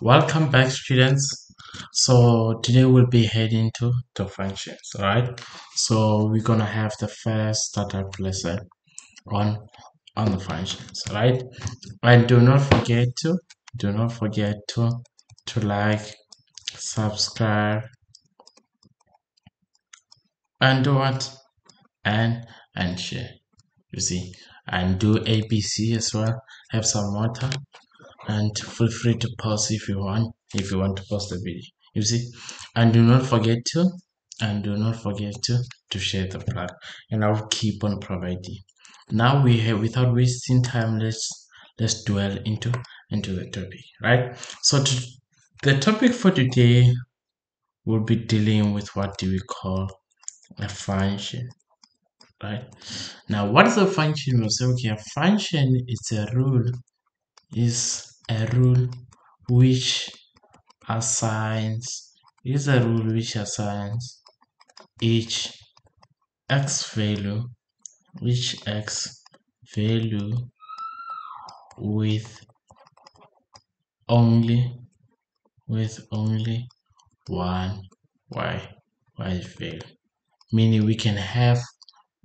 welcome back students. So today we'll be heading to the functions right so we're gonna have the first startup lesson on on the functions right and do not forget to do not forget to to like subscribe and do what? And and share you see? And do abc as well. Have some water and feel free to pause if you want if you want to pause the video. You see? And do not forget to and do not forget to to share the plug. And i'll keep on providing. Now we have without wasting time let's let's dwell into into the topic right? So to, the topic for today will be dealing with what do we call a function right? Now what is a function? We'll say okay a function is a rule is a rule which assigns is a rule which assigns each x value which x value with only with only one y y value. Meaning we can have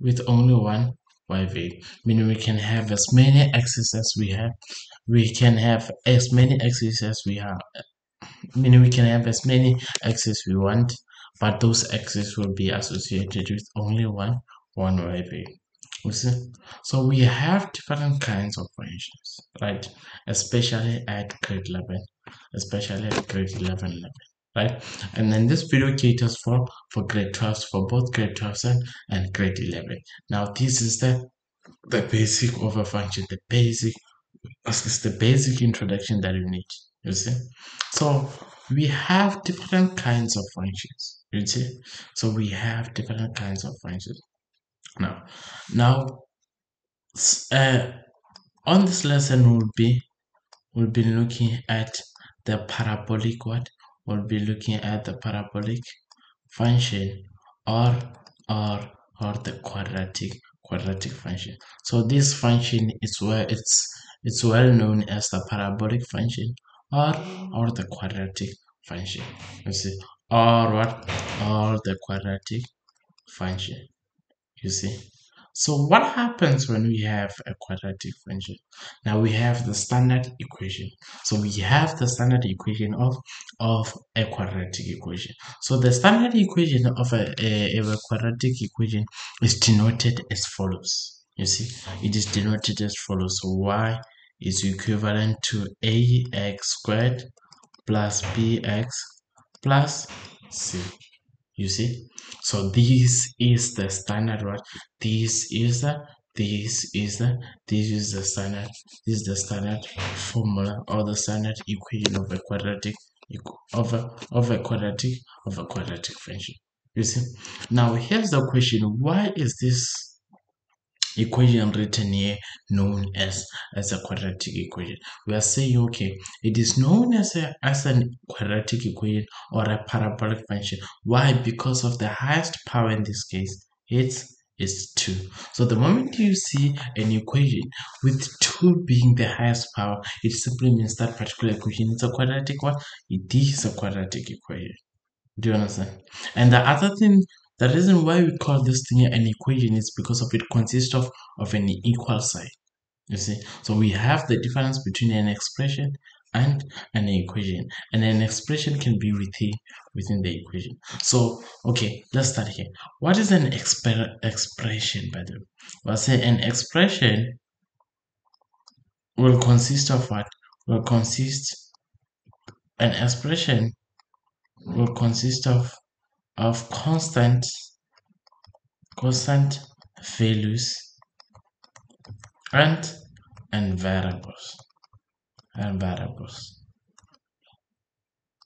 with only one y value meaning we can have as many x's as we have. We can have as many x's as we have meaning we can have as many x's we want but those x's will be associated with only one one y value you see? So we have different kinds of functions right? Especially at grade 11 especially at grade 11 level right? And then this video caters for for grade 12 for both grade 12 and, and grade 11 now this is the the basic of a function the basic it's the basic introduction that you need you see? So we have different kinds of functions you see? So we have different kinds of functions. Now now uh, on this lesson we'll be we'll be looking at the parabolic what we'll be looking at the parabolic function or or or the quadratic quadratic function. So this function is where it's it's well known as the parabolic function or or the quadratic function. You see or what? Or the quadratic function. You see so what happens when we have a quadratic function now we have the standard equation. So we have the standard equation of of a quadratic equation. So the standard equation of a, a, a quadratic equation is denoted as follows. You see it is denoted as follows. So y is equivalent to ax squared plus bx plus c you see? So this is the standard what this is the this is the this is the standard this is the standard formula or the standard equation of a quadratic of a of a quadratic of a quadratic function. You see? Now here's the question. Why is this equation written here known as as a quadratic equation. We are saying okay it is known as a as an quadratic equation or a parabolic function. Why? Because of the highest power in this case it's is 2 so the moment you see an equation with 2 being the highest power it simply means that particular equation is a quadratic one. It is a quadratic equation. Do you understand? And the other thing the reason why we call this thing an equation is because of it consists of, of an equal sign. You see, so we have the difference between an expression and an equation and an expression can be within within the equation. So okay let's start here. What is an exp expression by the way? Well say an expression will consist of what? Will consist an expression will consist of of constant constant values and and variables and variables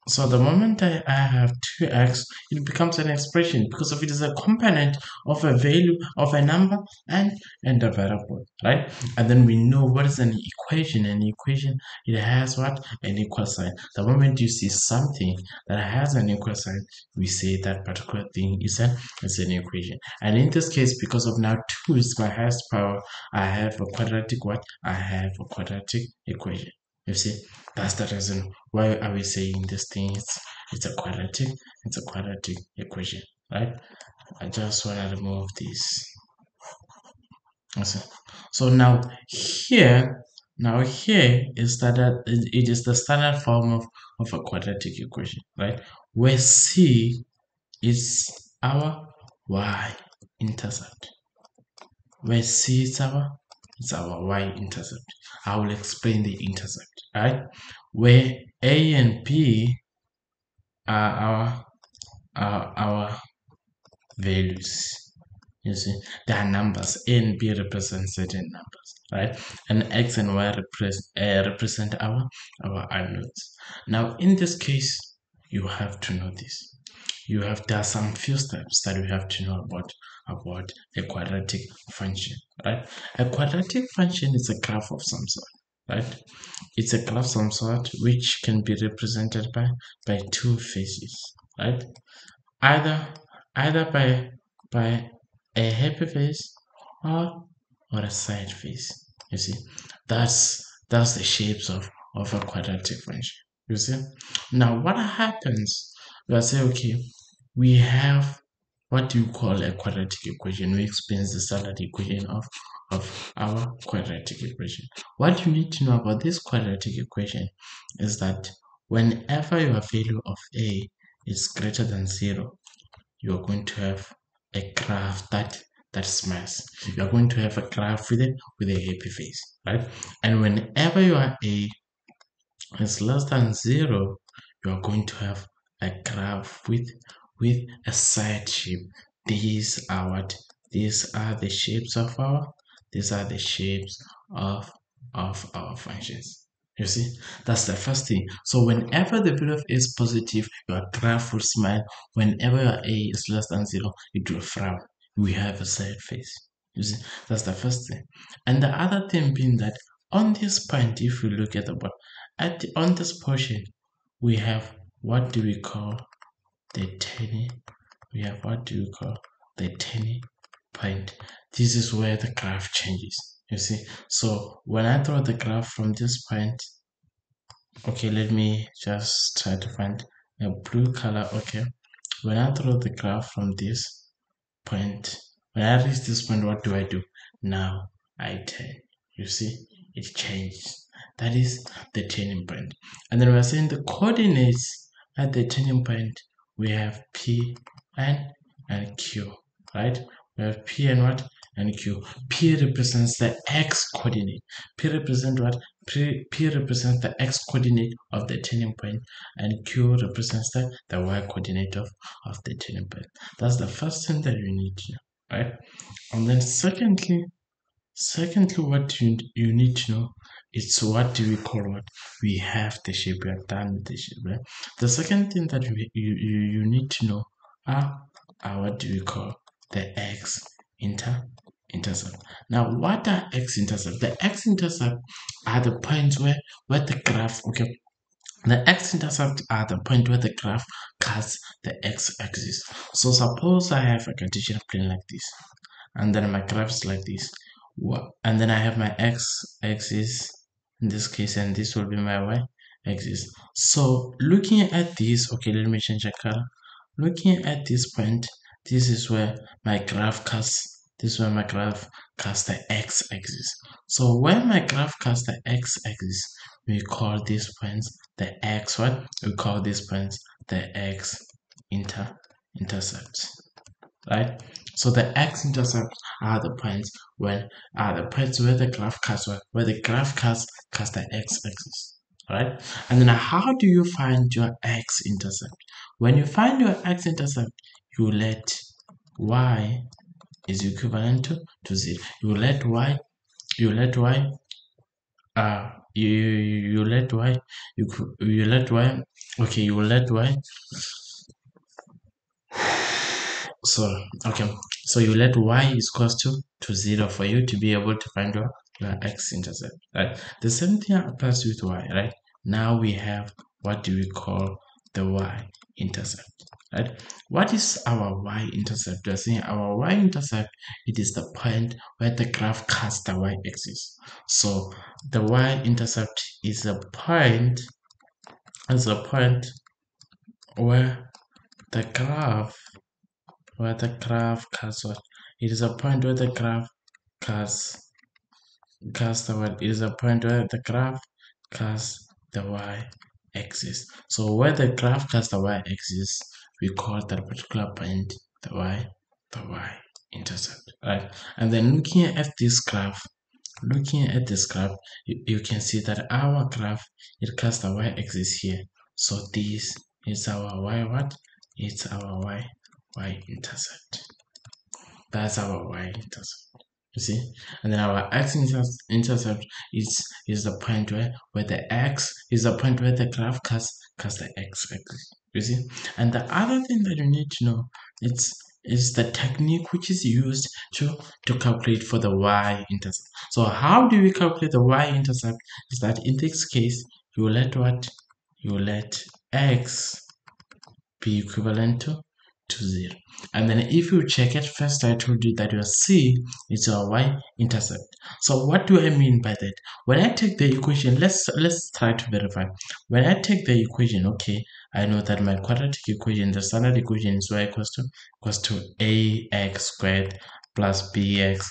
so the moment I, I have 2x, it becomes an expression because of it is a component of a value of a number and, and a variable, right? And then we know what is an equation. An equation, it has what? An equal sign. The moment you see something that has an equal sign, we say that particular thing is an, is an equation. And in this case, because of now 2 is my highest power, I have a quadratic what? I have a quadratic equation. You see, that's the reason why are we saying this thing it's, it's a quadratic, it's a quadratic equation, right? I just want to remove this. So now here, now here is that it is the standard form of, of a quadratic equation, right? Where C is our y-intercept. Where C is our it's our y-intercept. I will explain the intercept, right? Where A and B are our are our values. You see, they are numbers. A and B represent certain numbers, right? And X and Y represent uh, represent our our unknowns. Now, in this case, you have to know this you have there are some few steps that we have to know about about a quadratic function right? A quadratic function is a graph of some sort right? It's a graph of some sort which can be represented by by two faces right? Either either by by a hyperface or or a side face you see? That's that's the shapes of of a quadratic function you see? Now what happens we say okay we have what do you call a quadratic equation? We explain the standard equation of of our quadratic equation. What you need to know about this quadratic equation is that whenever your value of a is greater than zero you are going to have a graph that that smiles. You are going to have a graph with it with a happy face right? And whenever your a is less than zero you are going to have a graph with with a side shape these are what these are the shapes of our these are the shapes of of our functions. You see? That's the first thing. So whenever the value is positive your graph will smile. Whenever your a is less than zero it will frown. We have a side face. You see? That's the first thing. And the other thing being that on this point if we look at the bottom at the, on this portion we have what do we call the turning we have what do you call the turning point. This is where the graph changes you see. So when i draw the graph from this point okay let me just try to find a blue color okay. When i draw the graph from this point when i reach this point what do i do? Now i turn you see it changes. That is the turning point. And then we're saying the coordinates at the turning point we have P and and Q, right? We have P and what? And Q. P represents the x coordinate. P represents what? P, P represents the x coordinate of the turning point, and Q represents the, the y coordinate of, of the turning point. That's the first thing that you need to know, right? And then secondly, secondly, what you, you need to know it's what do we call what? We have the shape we are done with the shape right? The second thing that we, you, you you need to know are, are what do we call the x inter intercept. Now what are x intercept? The x intercept are the points where where the graph okay. The x-intercept are the point where the graph cuts the x-axis. So suppose I have a Cartesian plane like this, and then my graph is like this, and then I have my x-axis in this case and this will be my y axis. So looking at this okay let me change the color. Looking at this point this is where my graph casts this is where my graph casts the x-axis so when my graph casts the x-axis we call these points the x what? We call these points the x inter intercepts right so the x-intercepts are the points when are the points where the graph cuts where the graph cuts cuts the x-axis. Right? And then how do you find your x-intercept? When you find your x-intercept, you let y is equivalent to, to zero. You let y, you let y, uh, you, you, you let y, you, you let y, okay, you let y so okay. So you let y is equals to to zero for you to be able to find your, your x-intercept right? The same thing applies with y right? Now we have what do we call the y intercept right? What is our y-intercept we're saying our y-intercept it is the point where the graph cuts the y-axis so the y-intercept is a point is a point where the graph where the graph cuts what it is a point where the graph cuts the what it is a point where the graph cuts the y-axis so where the graph cuts the y-axis we call that particular point the y the y-intercept right? And then looking at this graph looking at this graph you, you can see that our graph it cuts the y-axis here. So this is our y what? It's our y y intercept. That's our y intercept. You see? And then our x intercept is is the point where where the x is the point where the graph cuts cuts the x axis you see? And the other thing that you need to know it's is the technique which is used to to calculate for the y-intercept so how do we calculate the y-intercept is that in this case you let what? You let x be equivalent to to 0 and then if you check it first i told you that your c is your y-intercept. So what do i mean by that? When i take the equation let's let's try to verify. When i take the equation okay i know that my quadratic equation the standard equation is y equals to equals to ax squared plus bx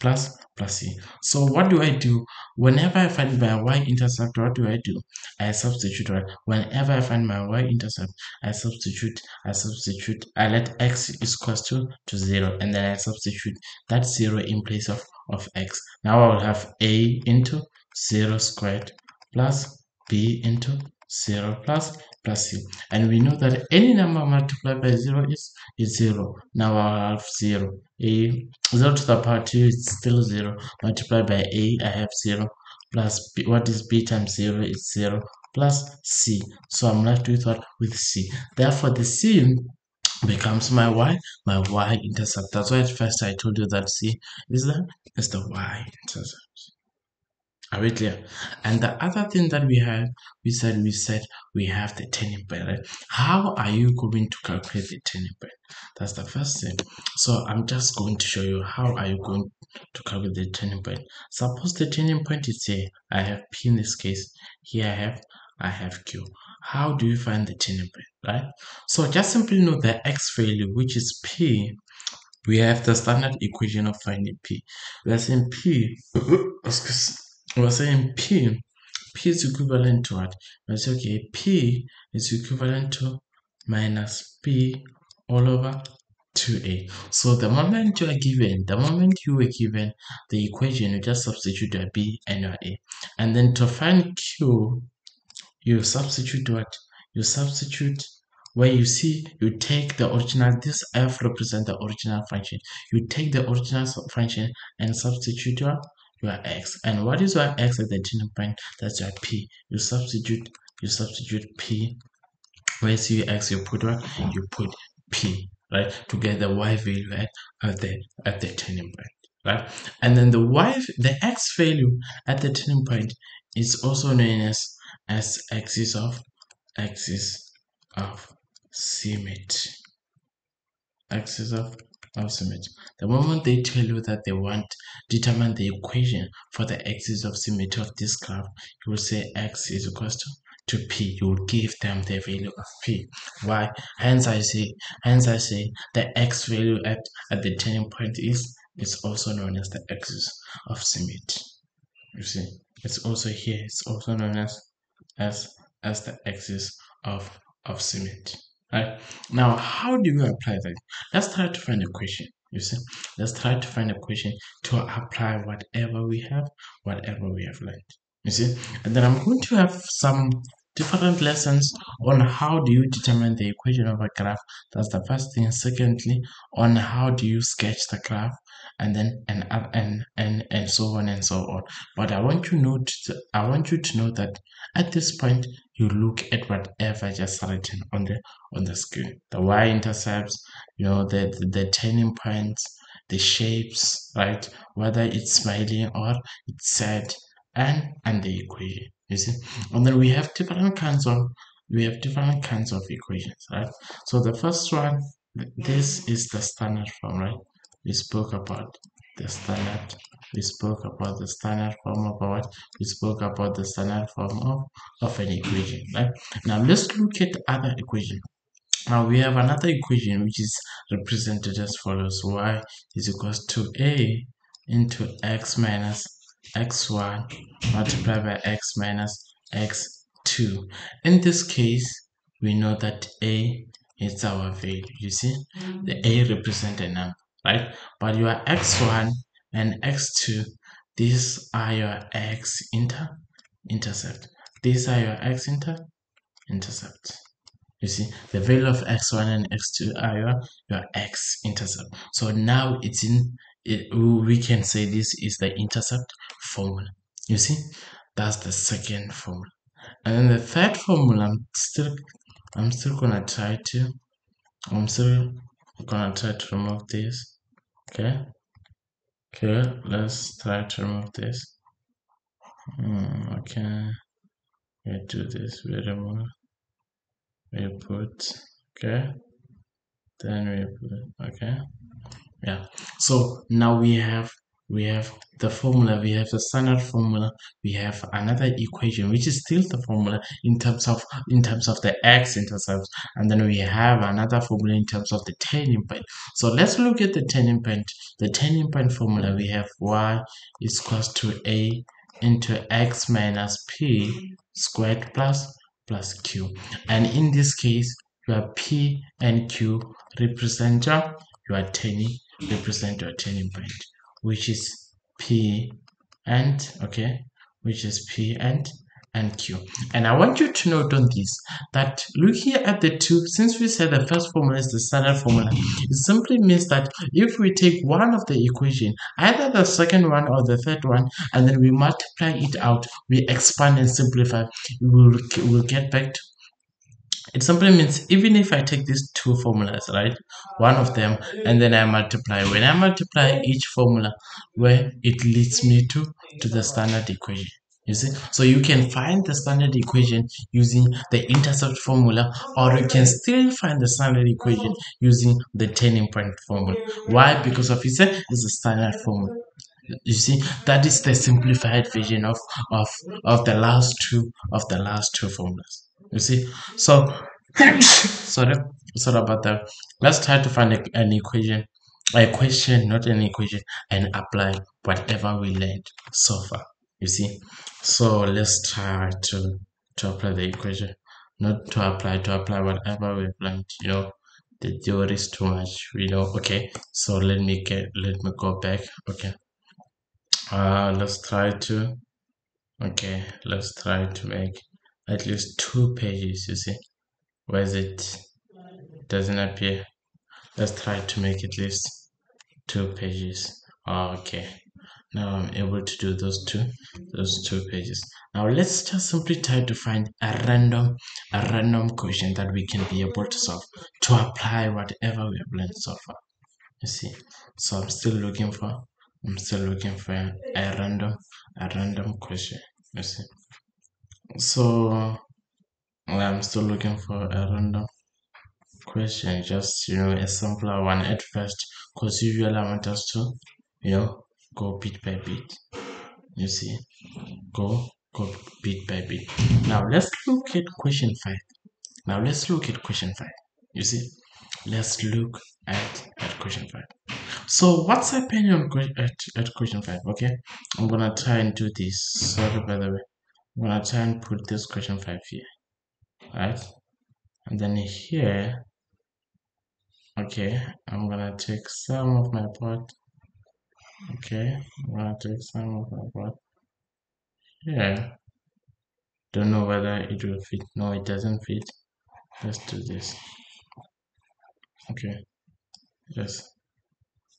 plus plus c. So what do I do? Whenever I find my y-intercept, what do I do? I substitute right? Whenever I find my y-intercept, I substitute, I substitute, I let x is equals to, to 0 and then I substitute that 0 in place of, of x. Now I will have a into 0 squared plus b into 0 plus plus. And we know that any number multiplied by 0 is, is 0. Now I have 0. a 0 to the power 2 is still 0. Multiplied by a, I have 0. Plus b, what is b times 0 is 0 plus c. So I'm left with what? With c. Therefore, the c becomes my y, my y-intercept. That's why at first I told you that c is the, is the y-intercept. Are we clear? And the other thing that we have, we said we said we have the turning point, right? How are you going to calculate the turning point? That's the first thing. So I'm just going to show you how are you going to calculate the turning point. Suppose the turning point is here. I have P in this case. Here I have I have Q. How do you find the turning point, right? So just simply know the X value, which is P. We have the standard equation of finding P. Are saying P, excuse we're saying P, P is equivalent to what? We say, okay, P is equivalent to minus P all over 2a. So the moment you are given, the moment you were given the equation, you just substitute your b and your a. And then to find q, you substitute what? You substitute where you see you take the original this f represent the original function you take the original function and substitute your your x. And what is your x at the turning point? That's your p. You substitute you substitute p. Where you see x? You put what? You put p right? To get the y value at, at the at the turning point right? And then the y the x value at the turning point is also known as as axis of axis of symmetry. Axis of symmetry. The moment they tell you that they want determine the equation for the axis of symmetry of this graph, you will say x is equal to to p. You will give them the value of p. Why? Hence i say hence i say the x value at at the turning point is is also known as the axis of symmetry. You see it's also here it's also known as as as the axis of of symmetry right? Now how do you apply that? Let's try to find a question you see. Let's try to find a question to apply whatever we have whatever we have learned you see. And then i'm going to have some different lessons on how do you determine the equation of a graph. That's the first thing. Secondly on how do you sketch the graph and then and uh, and and and so on and so on. But i want you to note i want you to know that at this point you look at whatever just written on the on the screen. The y-intercepts you know the, the the turning points the shapes right? Whether it's smiling or it's sad and and the equation you see? And then we have different kinds of we have different kinds of equations right? So the first one this is the standard form right we spoke about the standard. We spoke about the standard form of what? We spoke about the standard form of, of an equation right? Now let's look at other equation. Now we have another equation which is represented as follows. Y is equals to a into x minus x1 multiplied by x minus x2 in this case we know that a is our value you see? The a represent a number right? But your x1 and x2 these are your x inter intercept. These are your x inter intercept. You see the value of x1 and x2 are your, your x intercept. So now it's in it, we can say this is the intercept formula. You see that's the second formula. And then the third formula i'm still i'm still gonna try to i'm still gonna try to remove this. Okay. Okay let's try to remove this. Mm, okay. We do this we remove we put okay. Then we put okay. Yeah. So now we have we have the formula we have the standard formula we have another equation which is still the formula in terms of in terms of the x intercepts and then we have another formula in terms of the turning point. So let's look at the turning point. The turning point formula we have y is equals to a into x minus p squared plus plus q. And in this case your p and q represent your turning represent your turning point which is p and okay which is p and and q. And i want you to note on this that look here at the two since we said the first formula is the standard formula it simply means that if we take one of the equation either the second one or the third one and then we multiply it out we expand and simplify we will we'll get back to it simply means even if I take these two formulas, right, one of them, and then I multiply, when I multiply each formula, where it leads me to, to the standard equation. You see, so you can find the standard equation using the intercept formula, or you can still find the standard equation using the turning point formula. Why? Because of it's a, it's a standard formula you see that is the simplified version of of of the last two of the last two formulas you see? So sorry sorry about that. Let's try to find a, an equation a question not an equation and apply whatever we learned so far. You see? So let's try to to apply the equation. Not to apply to apply whatever we've learned. You know the theory is too much we know? Okay so let me get let me go back. Okay. Uh let's try to okay let's try to make at least two pages you see where it? Doesn't appear. Let's try to make at least two pages. Ah, okay. Now i'm able to do those two those two pages. Now let's just simply try to find a random a random question that we can be able to solve to apply whatever we have learned so far. You see so i'm still looking for i'm still looking for a random a random question. You see so I'm still looking for a random question, just you know, a simpler one at first, because usually I want us to, you know, go bit by bit. You see, go go bit by bit. Now let's look at question five. Now let's look at question five. You see, let's look at at question five. So what's happening on at, at question five? Okay, I'm gonna try and do this. Sorry by the way. I'm gonna try and put this question 5 here right? And then here okay I'm gonna take some of my part. Okay I'm gonna take some of my part. Here don't know whether it will fit. No it doesn't fit. Let's do this. Okay yes.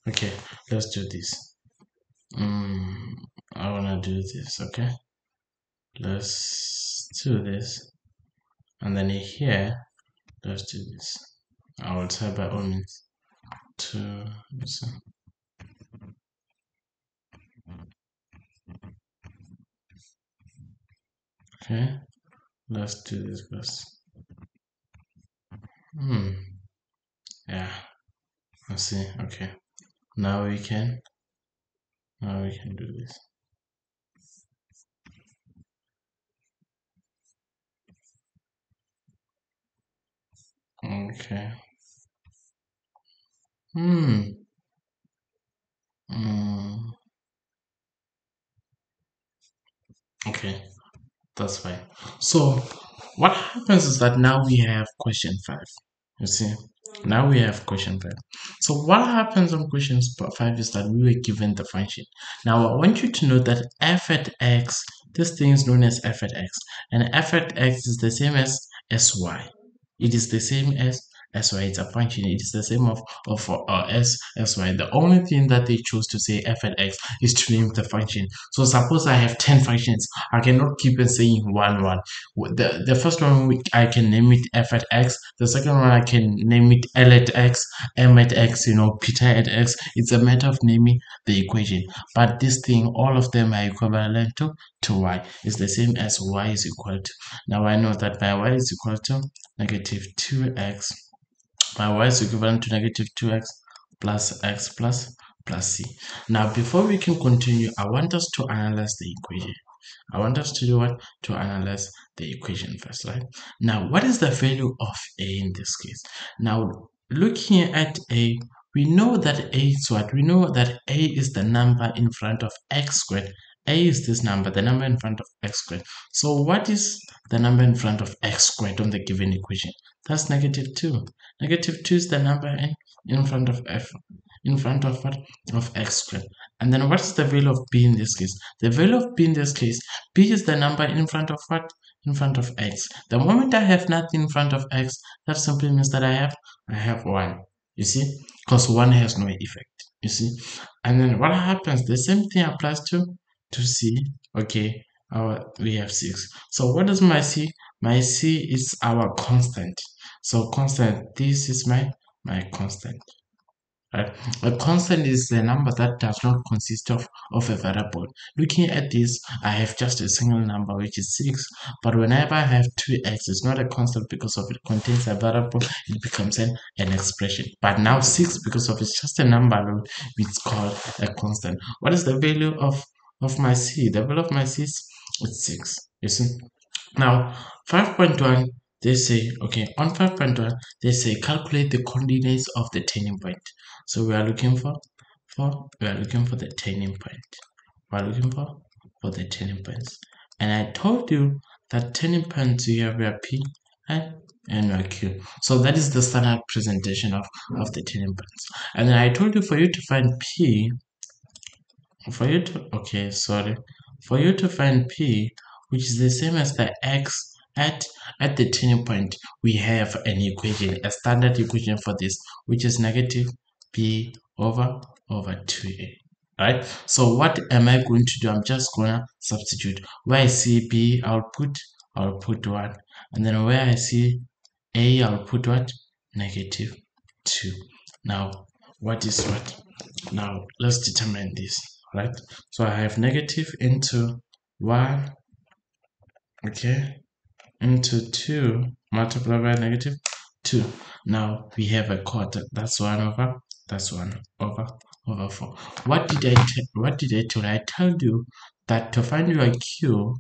Okay let's do this. Um, I wanna do this okay let's do this and then here let's do this I will try by all means to listen. okay let's do this first Hmm. Yeah. I see. Okay. Now we can. Now we can do this. Okay. Hmm. Hmm. Okay. That's fine. So what happens is that now we have question five. You see, now we have question five. So what happens on question five is that we were given the function. Now I want you to know that f at x, this thing is known as f at x, and f at x is the same as sy. It is the same as sy. It's a function. It is the same of of uh, s sy. The only thing that they chose to say f and x is to name the function. So suppose I have ten functions. I cannot keep on saying one one. The the first one I can name it f at x. The second one I can name it l at x, m at x. You know, Peter at x. It's a matter of naming the equation. But this thing, all of them are equivalent to to y. It's the same as y is equal to. Now I know that my y is equal to negative 2x my y is equivalent to negative 2x plus x plus plus c. Now, before we can continue, I want us to analyze the equation. I want us to do what? To analyze the equation first, right? Now, what is the value of a in this case? Now, looking at a, we know that a is what? We know that a is the number in front of x squared a is this number, the number in front of x squared. So what is the number in front of x squared on the given equation? That's negative 2. Negative 2 is the number in, in front of f, in front of what? Of x squared. And then what is the value of b in this case? The value of b in this case, b is the number in front of what? In front of x. The moment I have nothing in front of x, that simply means that I have, I have 1. You see? Because 1 has no effect. You see? And then what happens? The same thing applies to to C. Okay, our we have 6. So what is my C? My C is our constant. So constant, this is my my constant. Right? A constant is a number that does not consist of, of a variable. Looking at this, I have just a single number, which is 6. But whenever I have 2x, it's not a constant because of it contains a variable, it becomes an, an expression. But now 6, because of it's just a number, it's called a constant. What is the value of of my C. Value of my C is 6. You see? Now, 5.1, they say, okay, on 5.1, they say calculate the coordinates of the turning point. So we are looking for, for we are looking for the turning point. We are looking for, for the turning points. And I told you that turning points you have your P and and your Q. So that is the standard presentation of, of the turning points. And then I told you for you to find P, for you to okay sorry. For you to find p which is the same as the x at at the turning point we have an equation a standard equation for this which is negative p over over 2a right? So what am i going to do? I'm just gonna substitute. Where i see b i'll put i'll put 1 and then where i see a i'll put what? Negative 2 now what is what? Now let's determine this right? So I have negative into 1, okay, into 2 multiplied by negative 2. Now we have a quarter. That's 1 over, that's 1 over, over 4. What did I, what did I tell you? I told you that to find your Q,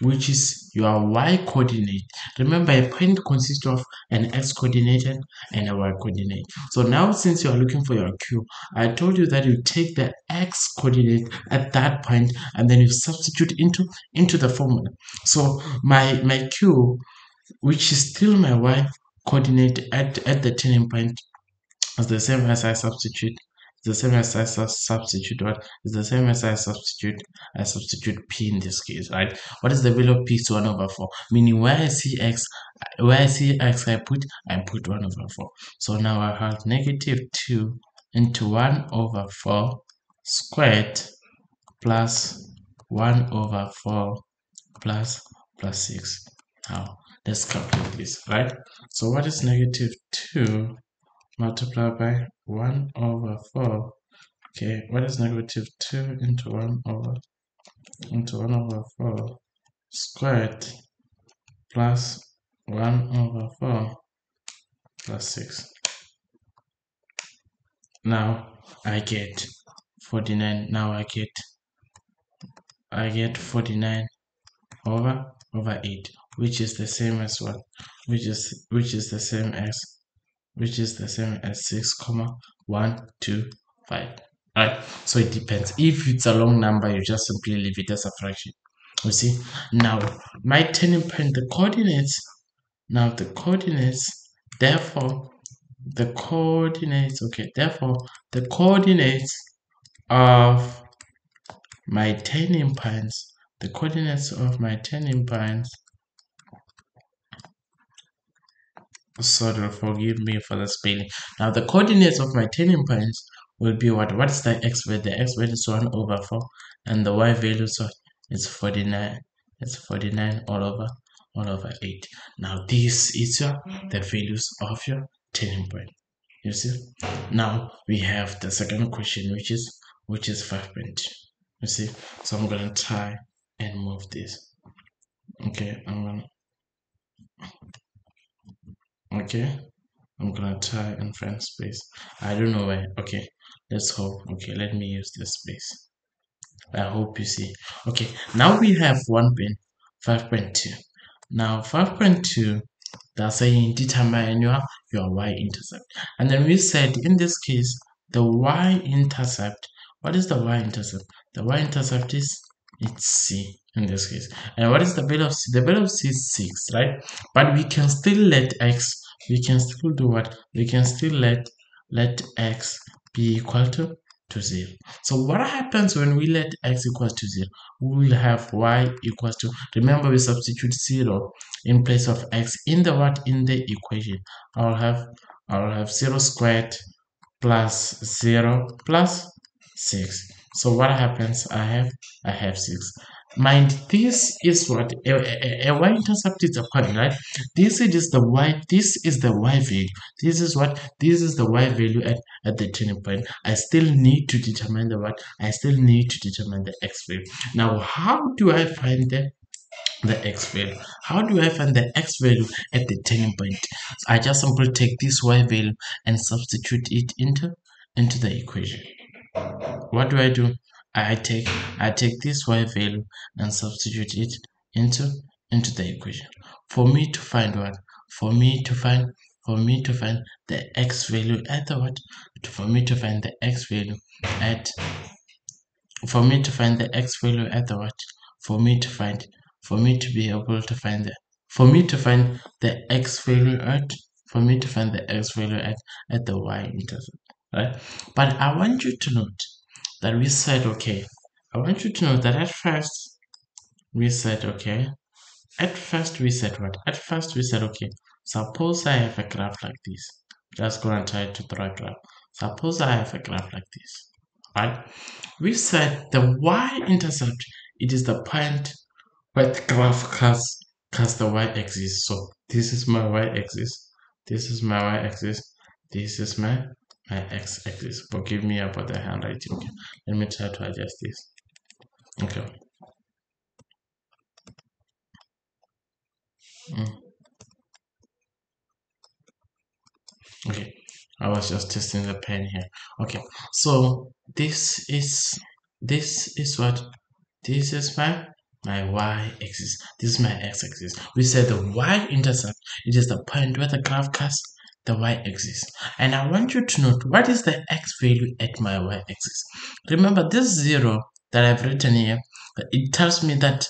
which is your y coordinate. Remember, a point consists of an x coordinate and a y coordinate. So now, since you are looking for your q, I told you that you take the x coordinate at that point and then you substitute into into the formula. So my my q, which is still my y coordinate at at the turning point, is the same as I substitute the same as I substitute what? Is the same as I substitute I substitute p in this case right? What is the value of p is 1 over 4 meaning where I see x where I see x I put I put 1 over 4 so now I have negative 2 into 1 over 4 squared plus 1 over 4 plus plus 6 now let's calculate this right? So what is negative 2 multiplied by 1 over 4. Okay, what is negative 2 into 1 over into 1 over 4 squared plus 1 over 4 plus 6 now I get 49 now I get I get 49 over over 8 which is the same as what which is which is the same as which is the same as 6 comma 1 2 5 right so it depends. If it's a long number you just simply leave it as a fraction. You see? Now my turning point the coordinates now the coordinates therefore the coordinates okay therefore the coordinates of my turning points the coordinates of my turning points sorry forgive me for the spelling. Now the coordinates of my turning points will be what? What is the x value? The x value is 1 over 4 and the y value is it's 49 it's 49 all over all over 8 now this is your the values of your turning point. You see? Now we have the second question which is which is 5.2 you see? So i'm gonna try and move this. Okay i'm gonna okay. I'm gonna try find space. I don't know why okay. Let's hope. Okay. Let me use this space. I hope you see. Okay. Now we have one pin 5.2 now 5.2 that's saying determine your your y-intercept. And then we said in this case the y-intercept what is the y-intercept? The y-intercept is it's c in this case. And what is the value of c? The value of c is 6 right? But we can still let x we can still do what? We can still let let x be equal to to 0 so what happens when we let x equals to 0 we will have y equals to remember we substitute 0 in place of x in the what? In the equation. I'll have i'll have 0 squared plus 0 plus 6 so what happens? I have i have 6 mind this is what a, a, a y-intercept is a right? This is the y this is the y value this is what this is the y value at at the turning point. I still need to determine the what? I still need to determine the x value. Now how do i find the the x value? How do i find the x value at the turning point? I just simply take this y value and substitute it into into the equation. What do i do I take I take this y value and substitute it into into the equation. For me to find what? For me to find for me to find the x value at the what? For me to find the x value at for me to find the x value at the what? For me to find for me to be able to find the for me to find the x value at for me to find the x value at at the y intercept right but i want you to note that we said, okay, I want you to know that at first we said, okay, at first we said what? At first we said, okay, suppose I have a graph like this. Just go and try to draw a graph. Suppose I have a graph like this, right? We said the y-intercept, it is the point where the graph has, has the y-axis. So this is my y-axis, this is my y-axis, this is my my x-axis forgive me about the handwriting. Okay. let me try to adjust this. Okay. Mm. okay. I was just testing the pen here. Okay. So this is this is what this is my my y-axis this is my x-axis we said the y-intercept it is the point where the graph casts the y-axis and I want you to note what is the x value at my y-axis. Remember this zero that I've written here, it tells me that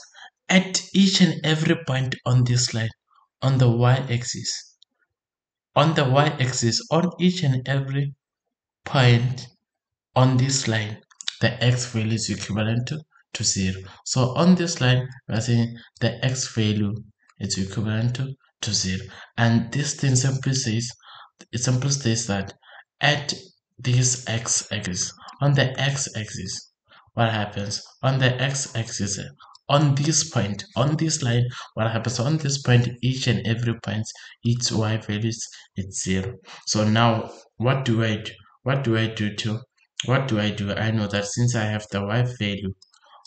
at each and every point on this line, on the y-axis, on the y-axis, on each and every point on this line, the x value is equivalent to, to 0. So on this line, we're saying the x value is equivalent to, to 0. And this thing simply says it simply states that at this x-axis, on the x-axis, what happens? On the x-axis, on this point, on this line, what happens on this point, each and every point, its y values, it's zero. So now, what do I do? What do I do to? What do I do? I know that since I have the y value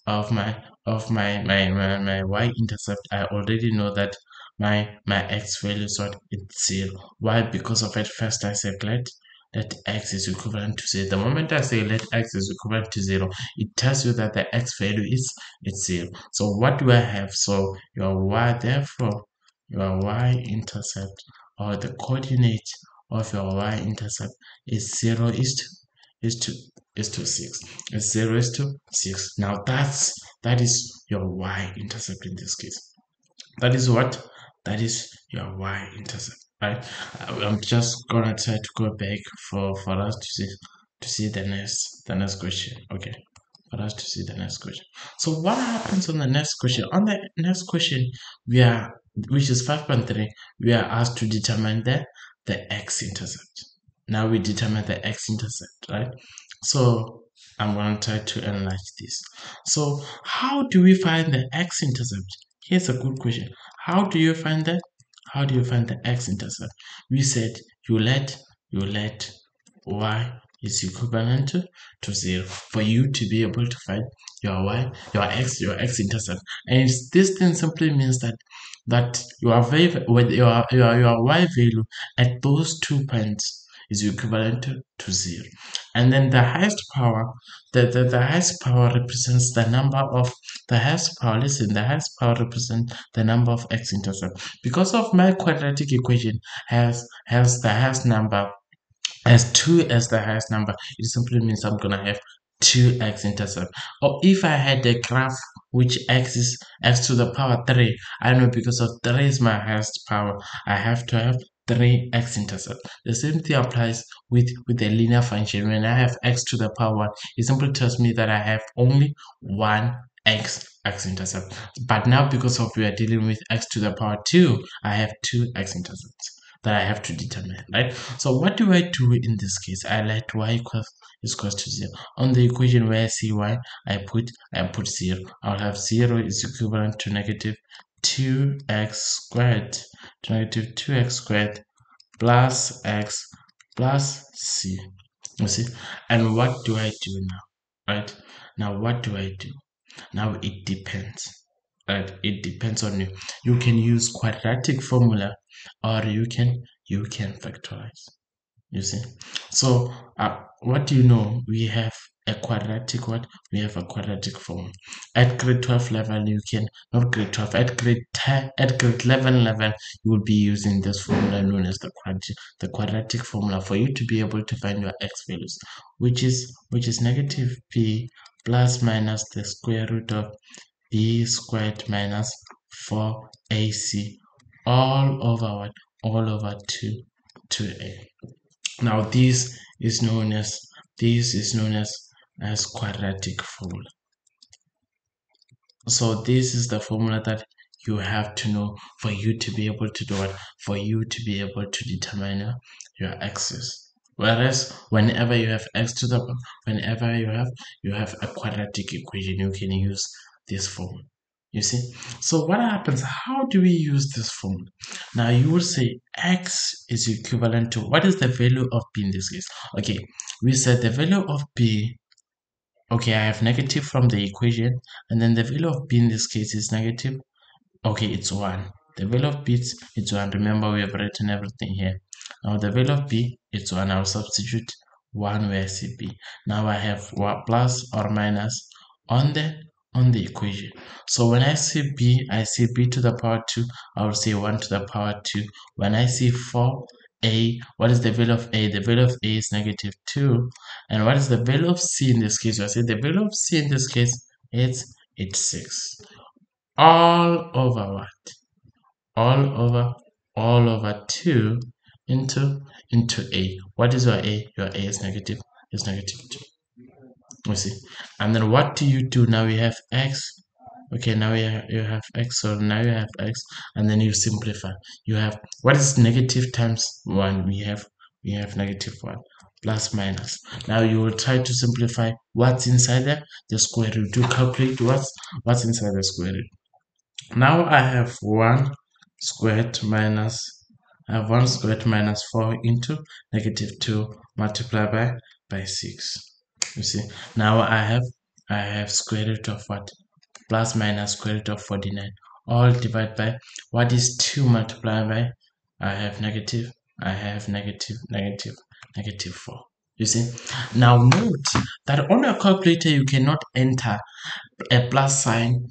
of my of my my my, my y intercept, I already know that my my x value is what it's zero. Why? Because of at first i said let let x is equivalent to zero. The moment i say let x is equivalent to zero it tells you that the x value is it's zero. So what do i have? So your y therefore your y-intercept or the coordinate of your y-intercept is 0 is to is to is to 6 is 0 is to 6 now that's that is your y-intercept in this case. That is what that is your y-intercept right i'm just gonna try to go back for for us to see to see the next the next question okay for us to see the next question so what happens on the next question on the next question we are which is 5.3, we are asked to determine the, the x-intercept. Now we determine the x-intercept, right? So I'm going to try to enlarge this. So how do we find the x-intercept? Here's a good question. How do you find that? How do you find the x-intercept? We said you let you let y is equivalent to, to zero for you to be able to find your y, your x, your x-intercept. And this thing simply means that that your value with your, your your y value at those two points is equivalent to, to zero. And then the highest power the, the the highest power represents the number of the highest power listen the highest power represents the number of x-intercept because of my quadratic equation has has the highest number as 2 as the highest number it simply means i'm gonna have 2x intercept. Or if i had a graph which x is x to the power 3 i know because of 3 is my highest power i have to have 3x intercept the same thing applies with with the linear function when i have x to the power 1 it simply tells me that i have only one x x intercept but now because of we are dealing with x to the power 2 i have two x intercepts that I have to determine, right? So what do I do in this case? I let y equals is equals to zero. On the equation where I see y, I put I put zero. I'll have zero is equivalent to negative 2x squared to negative 2x squared plus x plus c. You see? And what do I do now? Right? Now what do I do? Now it depends. Right? It depends on you. You can use quadratic formula or you can you can factorize you see so uh, what do you know we have a quadratic what? We have a quadratic form. At grade 12 level you can not grade 12 at grade 10 at grade 11 level you will be using this formula known as the quadratic the quadratic formula for you to be able to find your x values which is which is negative p plus minus the square root of b squared minus 4ac all over what? All over 2 2a now this is known as this is known as as quadratic formula so this is the formula that you have to know for you to be able to do it for you to be able to determine your axis whereas whenever you have x to the power, whenever you have you have a quadratic equation you can use this formula you see? So what happens? How do we use this formula? Now you will say x is equivalent to what is the value of b in this case? Okay, we said the value of b. Okay, I have negative from the equation, and then the value of b in this case is negative. Okay, it's one. The value of b is it's one. Remember, we have written everything here. Now the value of b is one. I'll substitute one where I see b. Now I have plus or minus on the on the equation. So when I see b, I see b to the power 2, I will say 1 to the power 2. When I see 4, a, what is the value of a? The value of a is negative 2. And what is the value of c in this case? I say the value of c in this case is it's 6. All over what? All over, all over 2 into, into a. What is your a? Your a is negative, is negative 2 you see and then what do you do now we have x okay now you have, you have x so now you have x and then you simplify. You have what is negative times 1 we have we have negative 1 plus minus. Now you will try to simplify what's inside there the square root. To calculate what's what's inside the square root. Now i have 1 squared minus I have 1 squared minus 4 into negative 2 multiplied by by 6 you see now i have i have square root of what plus minus square root of 49 all divided by what is 2 multiplied by I have negative I have negative negative negative 4 you see? Now note that on a calculator you cannot enter a plus sign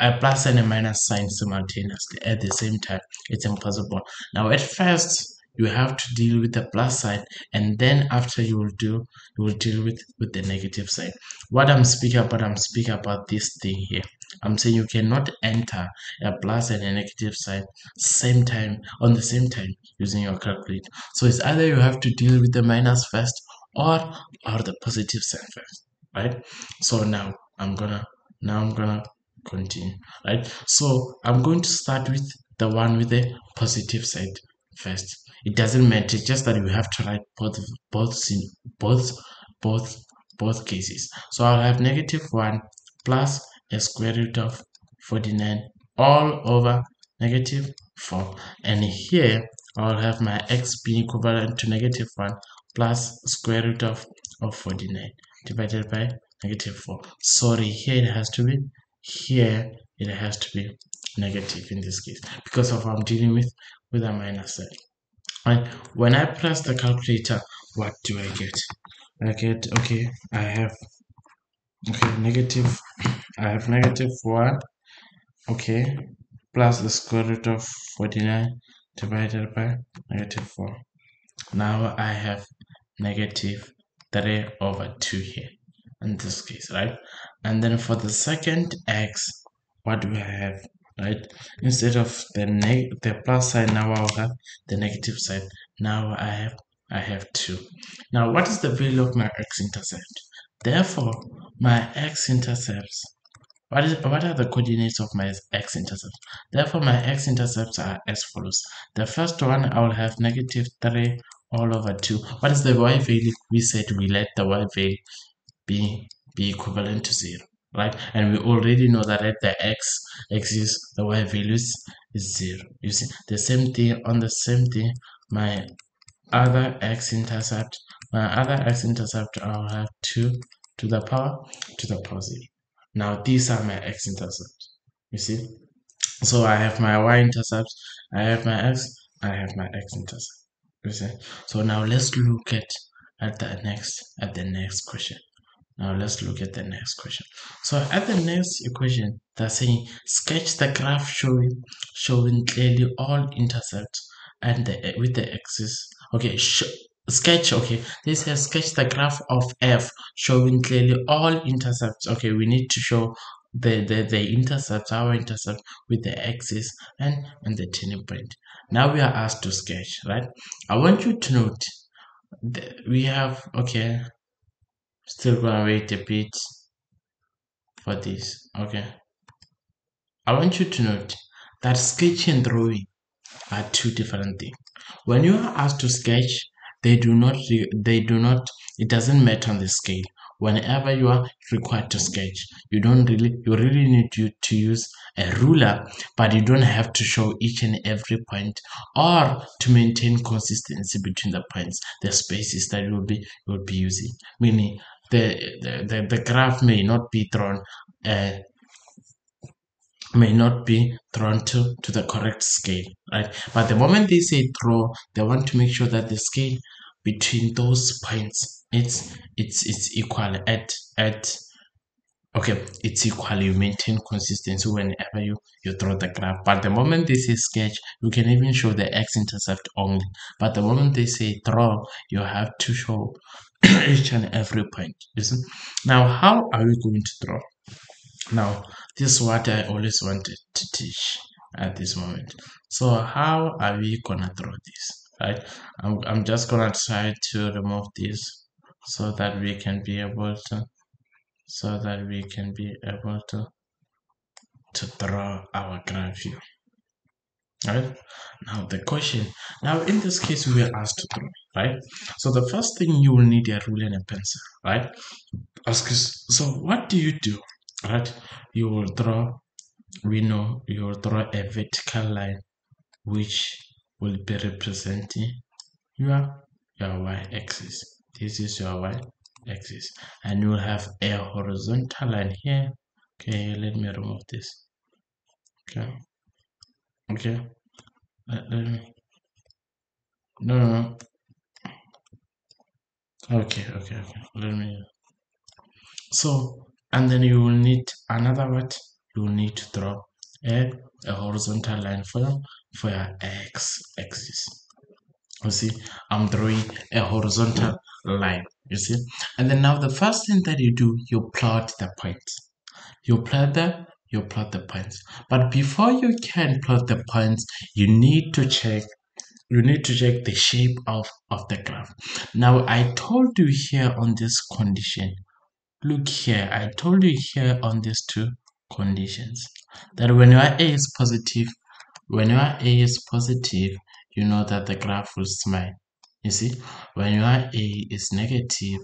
a plus and a minus sign simultaneously at the same time. It's impossible. Now at first you have to deal with the plus side and then after you will do you will deal with with the negative side. What i'm speaking about i'm speaking about this thing here. I'm saying you cannot enter a plus and a negative side same time on the same time using your calculator. So it's either you have to deal with the minus first or or the positive side first right? So now i'm gonna now i'm gonna continue right? So i'm going to start with the one with the positive side first it doesn't matter just that you have to write both both both both both cases. So i'll have negative 1 plus a square root of 49 all over negative 4 and here i'll have my x being equivalent to negative 1 plus square root of, of 49 divided by negative 4 sorry here it has to be here it has to be negative in this case because of I'm dealing with with a minus sign and when I press the calculator what do I get? I get okay I have okay negative I have negative 1 okay plus the square root of 49 divided by negative 4 now I have negative 3 over 2 here in this case right? And then for the second x what do I have right? Instead of the the plus sign now I'll have the negative side now I have I have 2 now what is the value of my x-intercept? Therefore my x-intercepts what is what are the coordinates of my x-intercepts? Therefore my x-intercepts are as follows. The first one I will have negative 3 all over 2 what is the y value? We said we let the y value be be equivalent to 0 right? And we already know that at the x axis the y values is 0 you see the same thing on the same thing my other x-intercept my other x-intercept i'll have 2 to the power to the 0 now these are my x-intercepts you see? So i have my y-intercept i have my x i have my x-intercept you see? So now let's look at at the next at the next question now let's look at the next question. So at the next equation, they're saying sketch the graph showing showing clearly all intercepts and the, with the axis. Okay, sketch. Okay, this says sketch the graph of f showing clearly all intercepts. Okay, we need to show the the the intercepts our intercept with the axis and and the turning point. Now we are asked to sketch, right? I want you to note that we have okay still gonna wait a bit for this. Okay. I want you to note that sketching and drawing are two different things. When you are asked to sketch they do not they do not it doesn't matter on the scale whenever you are required to sketch you don't really you really need to, to use a ruler but you don't have to show each and every point or to maintain consistency between the points the spaces that you will be you will be using meaning the, the, the, graph may not be drawn uh, may not be drawn to, to the correct scale, right? But the moment they say draw, they want to make sure that the scale between those points it's it's it's equal at at okay it's equal you maintain consistency whenever you you draw the graph. But the moment they say sketch you can even show the x-intercept only. But the moment they say draw you have to show each and every point you see? Now how are we going to draw? Now this is what i always wanted to teach at this moment. So how are we gonna draw this right? I'm, I'm just gonna try to remove this so that we can be able to so that we can be able to to draw our graph here right? Now the question now in this case we are asked to draw right? So the first thing you will need a ruler and a pencil right? Ask us so what do you do right? You will draw we know you will draw a vertical line which will be representing your your y-axis this is your y-axis and you will have a horizontal line here okay let me remove this Okay. Okay. Let, let me. No, no, no. Okay, okay, okay. Let me. So, and then you will need another what? You need to draw a, a horizontal line for, for your x axis. You see, I'm drawing a horizontal line. You see, and then now the first thing that you do, you plot the points. You plot the you plot the points. But before you can plot the points, you need to check you need to check the shape of, of the graph. Now I told you here on this condition, look here, I told you here on these two conditions that when your A is positive, when your A is positive, you know that the graph will smile. You see, when your A is negative,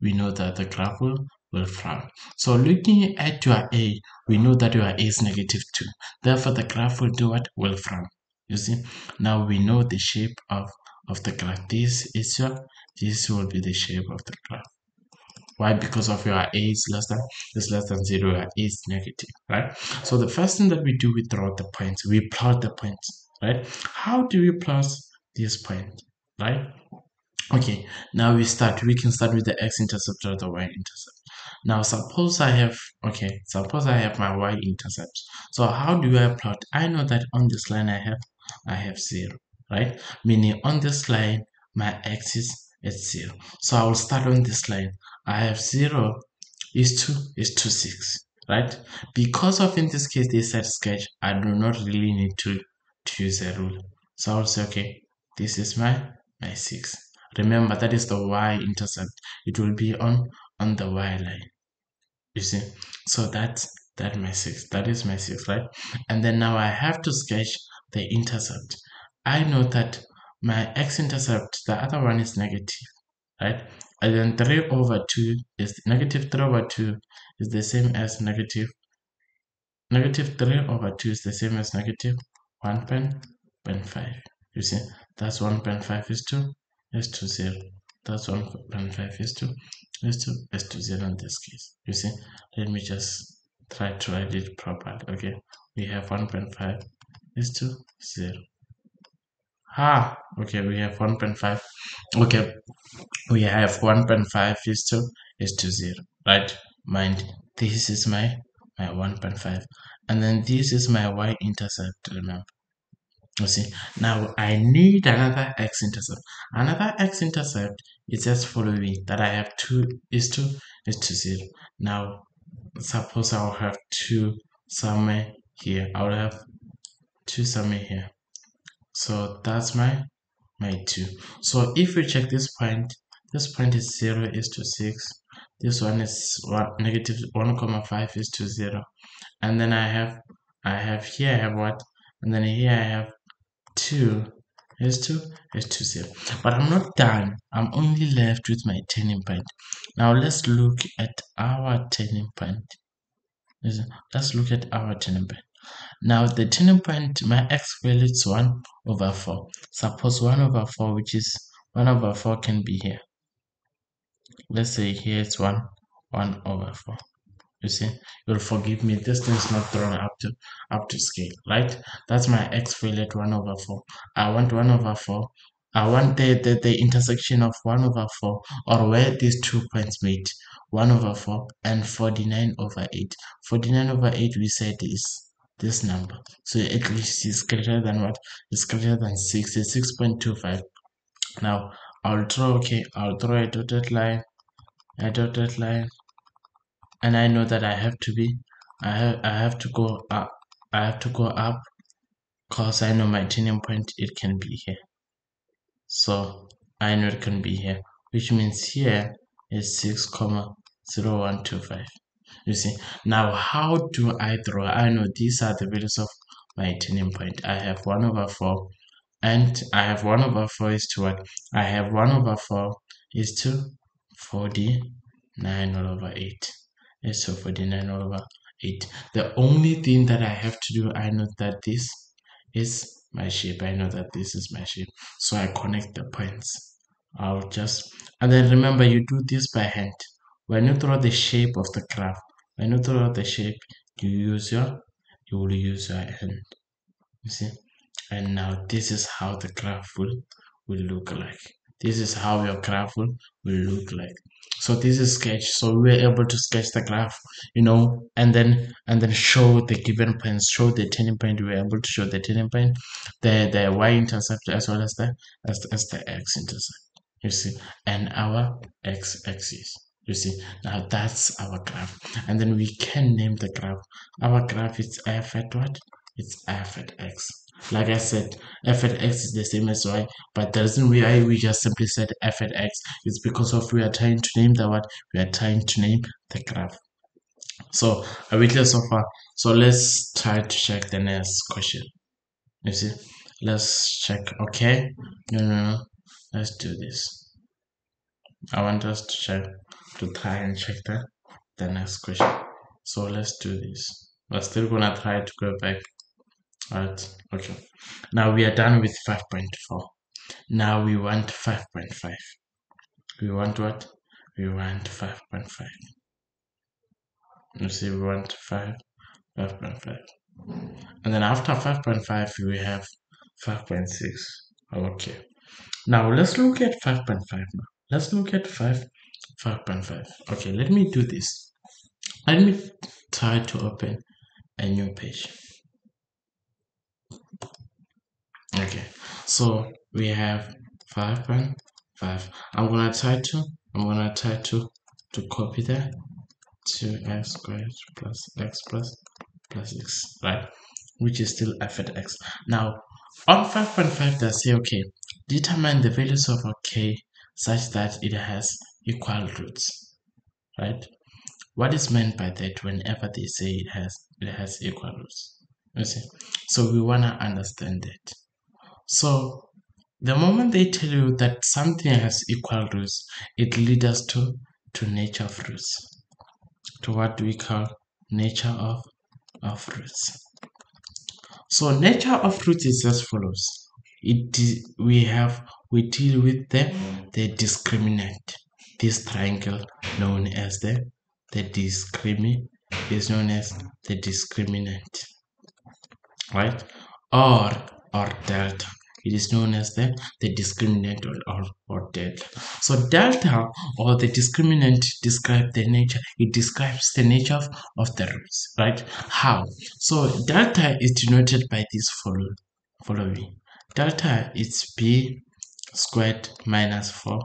we know that the graph will, will frown. So looking at your A, we know that your A is negative 2. Therefore, the graph will do what? Will frown. You see, now we know the shape of, of the graph. This is your, this will be the shape of the graph. Why? Because of your a is less than is less than zero, your a is negative, right? So the first thing that we do, we draw the points. We plot the points, right? How do we plot this point, right? Okay, now we start. We can start with the x-intercept or the y-intercept. Now suppose I have, okay, suppose I have my y-intercept. So how do I plot? I know that on this line I have, I have zero, right? Meaning on this line, my axis is zero. So I will start on this line. I have 0 is 2 is 2 6 right because of in this case they said sketch I do not really need to, to use a rule. So I'll say okay this is my my 6 remember that is the y-intercept it will be on on the y line. You see? So that's that my 6 that is my 6 right? And then now I have to sketch the intercept. I know that my x-intercept the other one is negative right? And then 3 over 2 is negative 3 over 2 is the same as negative Negative 3 over 2 is the same as negative 1.5 you see that's 1.5 is 2 is to 0 that's 1.5 is 2 is 2 is to 0 in this case. You see let me just try to write it properly. Okay we have 1.5 is to 0 ah okay we have 1.5 okay we have 1.5 is to is to 0 right mind this is my my 1.5 and then this is my y-intercept remember you see now i need another x-intercept another x-intercept is just following that i have 2 is to is to 0 now suppose i'll have 2 somewhere here. I'll have 2 somewhere here. So that's my my 2 so if we check this point this point is 0 is to 6 this one is one negative 1 comma 5 is to 0 and then i have i have here i have what? And then here i have 2 is to is to 0 but i'm not done. I'm only left with my turning point. Now let's look at our turning point. Let's look at our turning point. Now the turning point, my x value is 1 over 4. Suppose 1 over 4, which is 1 over 4 can be here. Let's say here it's 1, 1 over 4. You see, you'll forgive me, this thing is not drawn up to up to scale, right? That's my x at 1 over 4. I want 1 over 4. I want the, the, the intersection of 1 over 4 or where these two points meet 1 over 4 and 49 over 8. 49 over 8 we said is this number so at least is greater than what is greater than 6 is 6.25 now i'll draw okay i'll draw a dotted line a dotted line. And i know that i have to be i have i have to go up i have to go up because i know my turning point it can be here. So i know it can be here which means here is 6 comma 0125 you see now how do i draw? I know these are the values of my turning point. I have 1 over 4 and i have 1 over 4 is to what i have 1 over 4 is to 49 all over 8 eh, is to 49 all over 8 the only thing that i have to do i know that this is my shape. I know that this is my shape. So i connect the points. I'll just and then remember you do this by hand. When you draw the shape of the graph when you draw the shape you use your you will use your hand. You see and now this is how the graph will will look like. This is how your graph will, will look like. So this is sketch. So we are able to sketch the graph you know and then and then show the given points show the turning point. We are able to show the turning point the the y-intercept as well as the as, as the x-intercept you see? And our x-axis you see? Now that's our graph. And then we can name the graph. Our graph is f at what? It's f at x like I said, f at x is the same as y, but the reason why we just simply said f at x is because of we are trying to name the what we are trying to name the graph. So are we clear so far? So let's try to check the next question. You see, let's check. Okay, no, no, no. Let's do this. I want us to check to try and check the the next question. So let's do this. We're still gonna try to go back right okay. Now we are done with 5.4 now we want 5.5 we want what? We want 5.5 you see we want 5 5.5 and then after 5.5 we have 5.6 okay. Now let's look at 5.5 now. Let's look at 5 5.5 okay let me do this. Let me try to open a new page okay. So we have 5.5 i'm gonna try to i'm gonna try to to copy that to x squared plus x plus plus x right? Which is still f at x. Now on 5.5 they say okay determine the values of k such that it has equal roots right? What is meant by that whenever they say it has it has equal roots? You see? So we want to understand that so the moment they tell you that something has equal roots, it leads us to, to nature of roots, to what we call nature of, of roots. So nature of roots is as follows. It we have we deal with the the discriminant. This triangle known as the the discriminant is known as the discriminant, right? Or or delta it is known as the, the discriminant or, or, or delta. So delta or the discriminant describe the nature, it describes the nature of, of the roots, right? How? So delta is denoted by this follow, following. Delta is b squared minus 4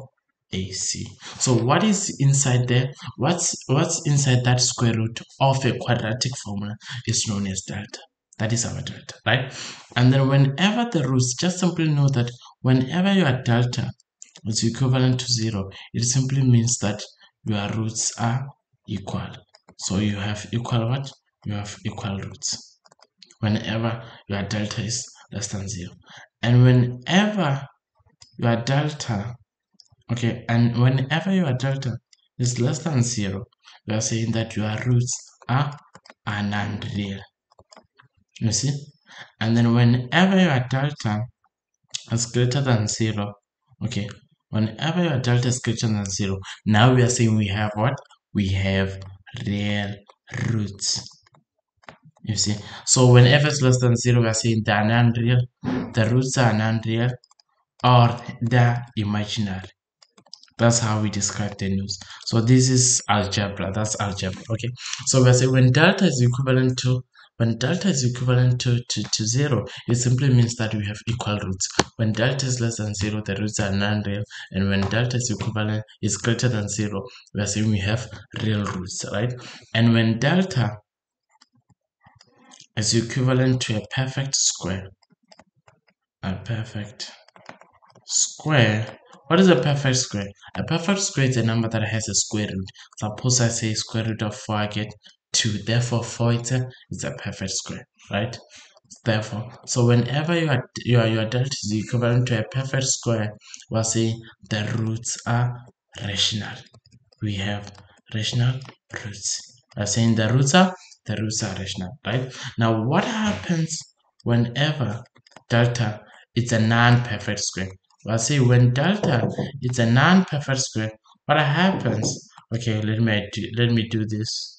AC. So what is inside there? What's what's inside that square root of a quadratic formula is known as delta. That is our delta, right? And then whenever the roots, just simply know that whenever your delta is equivalent to zero, it simply means that your roots are equal. So you have equal what? You have equal roots. Whenever your delta is less than zero. And whenever your delta, okay, and whenever your delta is less than zero, you are saying that your roots are, are non-real you see? And then whenever your delta is greater than zero okay whenever your delta is greater than zero now we are saying we have what? We have real roots. You see? So whenever it's less than zero we are saying they're non-real. The roots are non-real or they're imaginary. That's how we describe the news. So this is algebra. That's algebra. Okay. So we're saying when delta is equivalent to when delta is equivalent to, to, to 0, it simply means that we have equal roots. When delta is less than 0, the roots are non-real. And when delta is equivalent is greater than 0, we are saying we have real roots, right? And when delta is equivalent to a perfect square, a perfect square what is a perfect square? A perfect square is a number that has a square root. Suppose I say square root of 4, I get 2 therefore 4 is a, is a perfect square right? Therefore so whenever you are your, your delta is equivalent to a perfect square we'll say the roots are rational. We have rational roots. We're saying the roots are the roots are rational right? Now what happens whenever delta is a non-perfect square? Well see when delta is a non-perfect square what happens? Okay let me do, let me do this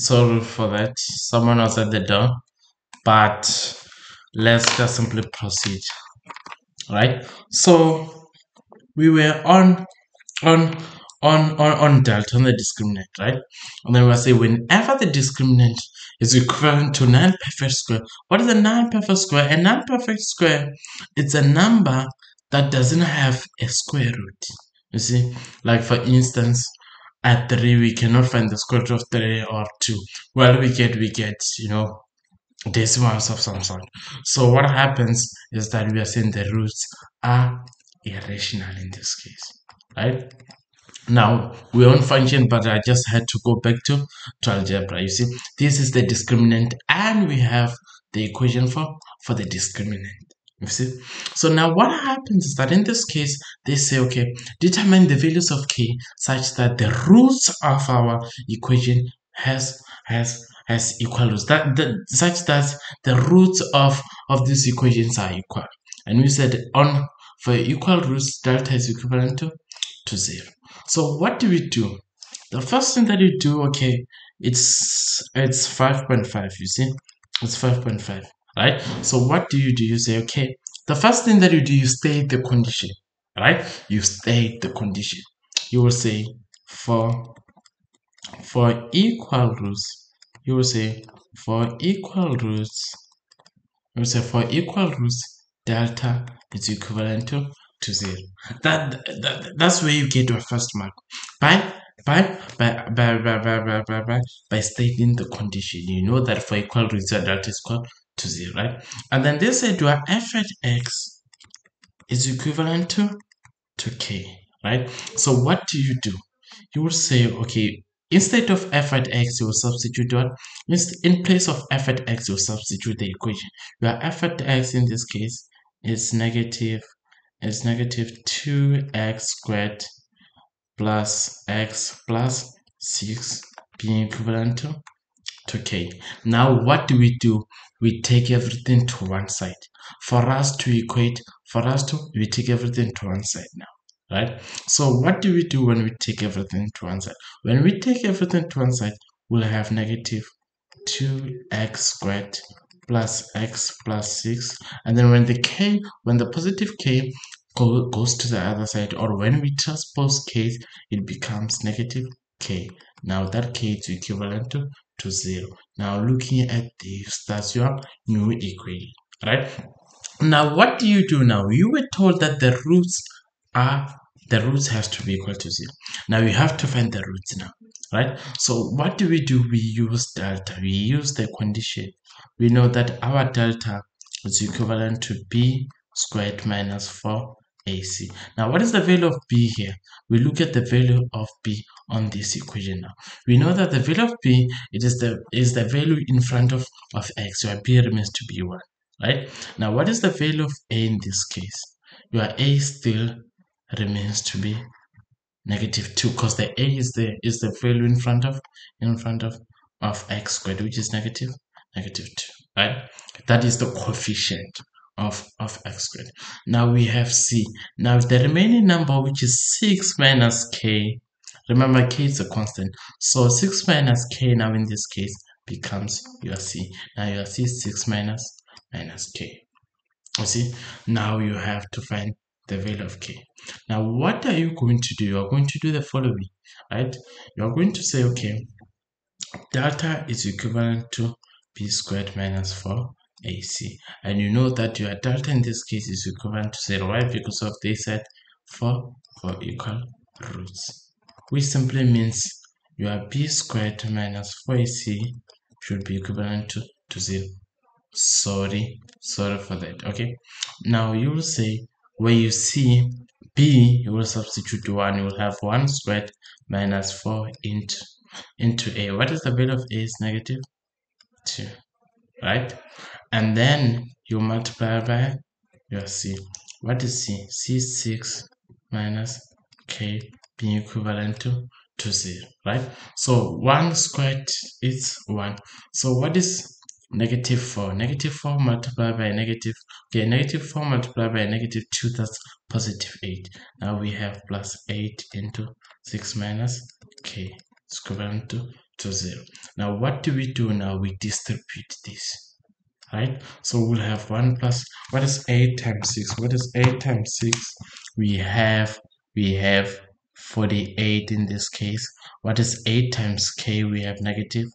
sorry for that. Someone was at the door. But let's just simply proceed right? So we were on on on on on delta on the discriminant right? And then we'll say whenever the discriminant is equivalent to non-perfect square what is a non-perfect square? A non-perfect square it's a number that doesn't have a square root you see? Like for instance at 3 we cannot find the square root of 3 or 2 well we get we get you know decimals of some sort. So what happens is that we are saying the roots are irrational in this case right? Now we on function but i just had to go back to, to algebra. You see this is the discriminant and we have the equation for for the discriminant you see? So now what happens is that in this case they say okay determine the values of k such that the roots of our equation has has has equal roots. That, that such that the roots of of these equations are equal. And we said on for equal roots delta is equivalent to to zero. So what do we do? The first thing that you do okay it's it's 5.5 you see? It's 5.5 right? So what do you do? You say, okay, the first thing that you do, you state the condition, right? You state the condition. You will say for for equal roots, you will say for equal roots, you will say for equal roots, delta is equivalent to, to zero. That, that that's where you get your first mark. By by by, by by by by by by stating the condition. You know that for equal roots, delta is equal to zero right? And then they said your f at x is equivalent to to k right? So what do you do? You will say okay instead of f at x you will substitute what? In place of f at x you will substitute the equation. Your f at x in this case is negative is negative 2x squared plus x plus 6 being equivalent to, to. Now what do we do? We take everything to one side. For us to equate, for us to, we take everything to one side now right? So what do we do when we take everything to one side? When we take everything to one side, we'll have negative 2x squared plus x plus 6. And then when the k, when the positive k go, goes to the other side, or when we transpose k, it becomes negative k. Now that k is equivalent to, to 0. Now looking at this, that's your new equation, right? Now what do you do now? You were told that the roots are the roots has to be equal to zero. Now we have to find the roots now, right? So what do we do? We use delta. We use the condition. We know that our delta is equivalent to b squared minus 4 AC. Now, what is the value of b here? We look at the value of b on this equation now. We know that the value of b it is the is the value in front of, of x, where b remains to be 1, right? Now, what is the value of a in this case? Your a still remains to be negative 2 because the a is the is the value in front of in front of of x squared which is negative negative 2 right that is the coefficient of of x squared now we have c. Now the remaining number which is 6 minus k remember k is a constant. So 6 minus k now in this case becomes your c. Now your c is 6 minus minus k. You see? Now you have to find the value of k. Now, what are you going to do? You are going to do the following, right? You are going to say, okay, delta is equivalent to b squared minus 4 ac. And you know that your delta in this case is equivalent to 0. Why? Because of they said 4 for equal roots, which simply means your b squared minus 4ac should be equivalent to, to 0 sorry sorry for that okay now you will say where you see b, you will substitute 1. You will have 1 squared minus 4 into, into a. What is the value of a is 2. Right? And then you multiply by your c. What is c? c6 minus k being equivalent to, to 0. Right? So 1 squared is 1. So what is negative 4 negative 4 multiplied by negative okay negative 4 multiplied by negative 2 that's positive 8 now we have plus 8 into 6 minus k is equivalent to to 0. Now what do we do now? We distribute this, right? So we'll have 1 plus, what is 8 times 6? What is 8 times 6? We have, we have 48 in this case. What is 8 times k? We have negative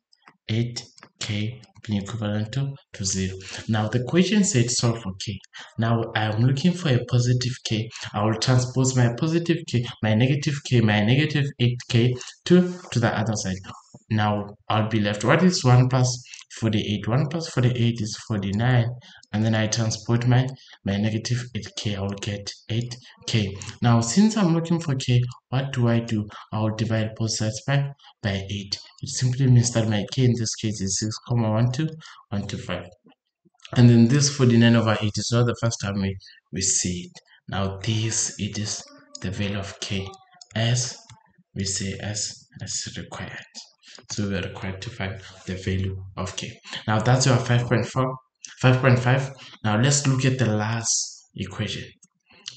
8k being equivalent to, to 0. Now the question said solve for k. Now I'm looking for a positive k. I will transpose my positive k, my negative k, my negative 8k to, to the other side. Now I'll be left. What is 1 plus 48? 1 plus 48 is 49. And then I transport my, my negative 8k. I will get 8k. Now since I'm looking for k, what do I do? I will divide both sides by, by 8. It simply means that my k in this case is 6, comma 1, 2, 1, 2, 5. And then this 49 over 8 is not the first time we, we see it. Now this, it is the value of k as we say as, as required. So we are required to find the value of k. Now that's your 5.4, 5.5. Now let's look at the last equation.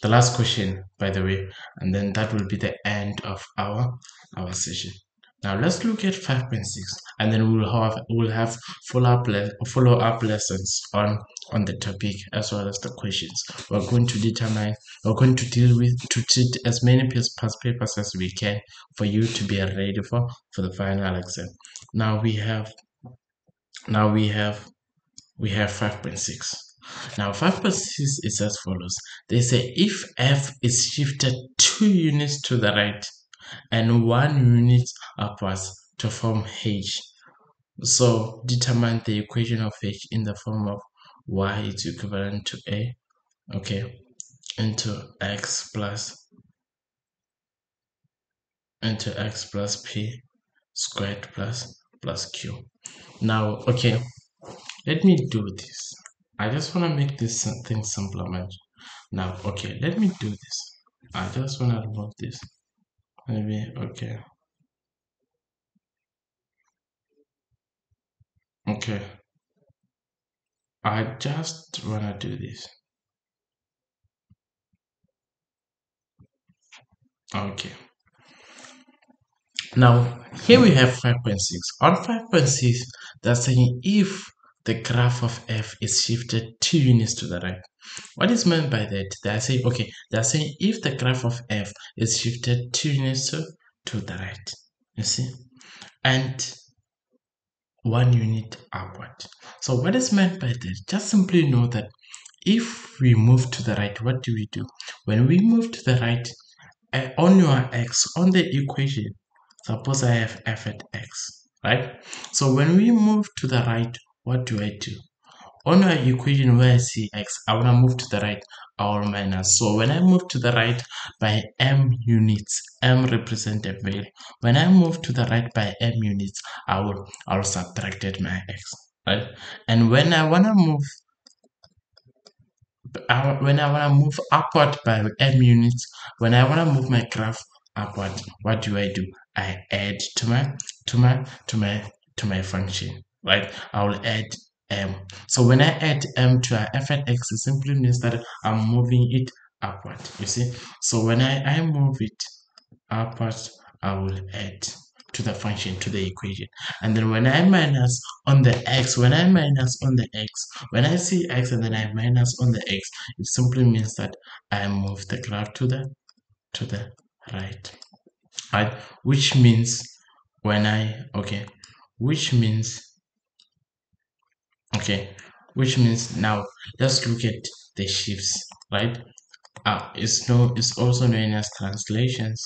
The last question, by the way, and then that will be the end of our, our session. Now let's look at 5.6 and then we'll have we'll have follow up follow up lessons on on the topic as well as the questions. We're going to determine we're going to deal with to treat as many past papers as we can for you to be ready for for the final exam. Now we have now we have we have 5.6. Now 5.6 is as follows. They say if f is shifted two units to the right and one unit upwards to form h. So determine the equation of h in the form of y is equivalent to a, okay, into x plus into x plus p squared plus plus q. Now, okay, let me do this. I just want to make this thing simpler, man. Now, okay, let me do this. I just want to remove this maybe okay. Okay. I just wanna do this. Okay. Now here we have 5.6 on 5.6 that's saying if the graph of f is shifted two units to the right what is meant by that? They are saying, okay, they are saying if the graph of f is shifted two units to, the right, you see, and one unit upward. So what is meant by that? Just simply know that if we move to the right, what do we do? When we move to the right, uh, on your x, on the equation, suppose I have f at x, right? So when we move to the right, what do I do? On our equation where I see x, I want to move to the right, or minus. So when I move to the right by m units, m represent a value. When I move to the right by m units, I will, I will subtract my x, right? And when I want to move when I want to move upward by m units, when I want to move my graph upward, what do I do? I add to my to my to my to my function, right? I will add m. So when I add m to a f and x, it simply means that I'm moving it upward, you see. So when I, I move it upward, I will add to the function, to the equation. And then when I minus on the x, when I minus on the x, when I see x and then I minus on the x, it simply means that I move the graph to the to the right. Right? Which means when I okay, which means okay. Which means now let's look at the shifts right? Uh, it's no it's also known as translations.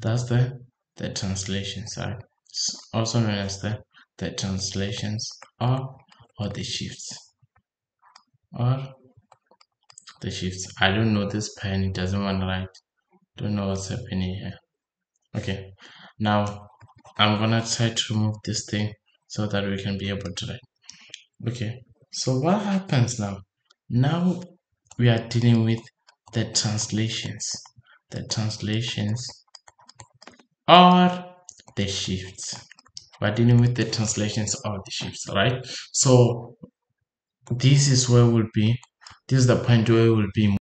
That's the the translation side it's also known as the the translations or or the shifts. Or the shifts. I don't know this pen it doesn't want to write. Don't know what's happening here. Okay. Now i'm gonna try to remove this thing so that we can be able to write okay. So what happens now? Now we are dealing with the translations. The translations or the shifts. We're dealing with the translations or the shifts right so this is where we'll be this is the point where we'll be